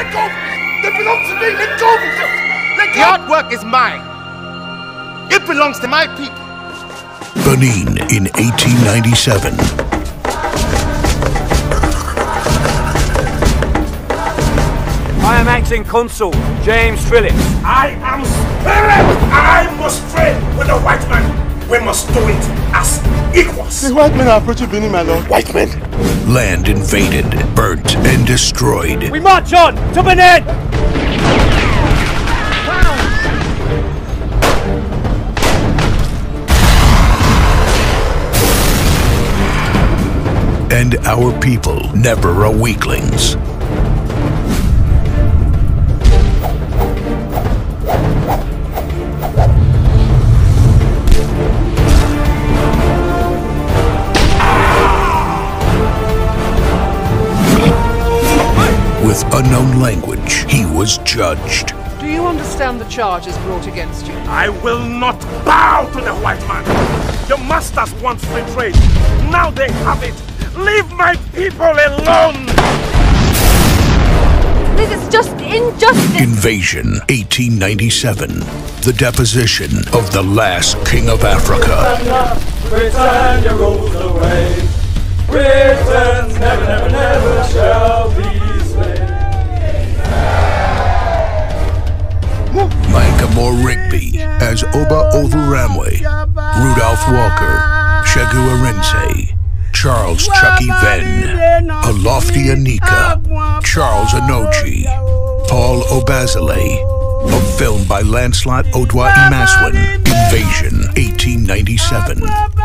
Let go! To me! Let go of it! Let go! The artwork is mine. It belongs to my people. Benin in 1897. I am acting consul, James Phillips. I am spirit! I must trade with the white man. We must do it the white men are approaching Benin, my lord. White men? Land invaded, burnt, and destroyed. We march on to Benin! And our people never are weaklings. With unknown language, he was judged. Do you understand the charges brought against you? I will not bow to the white man. Your masters want free trade. Now they have it. Leave my people alone! This is just injustice. Invasion 1897. The deposition of the last king of Africa. Britannia rolls away. Mankamo Rigby as Oba Ovonramwen, Rudolph Walker, Segun Arinze, Charles Chucky Venn, Alofti Anika, Charles Inojie, Paul Obazele, a film by Lancelot Oduwa Imasuen, Invasion 1897.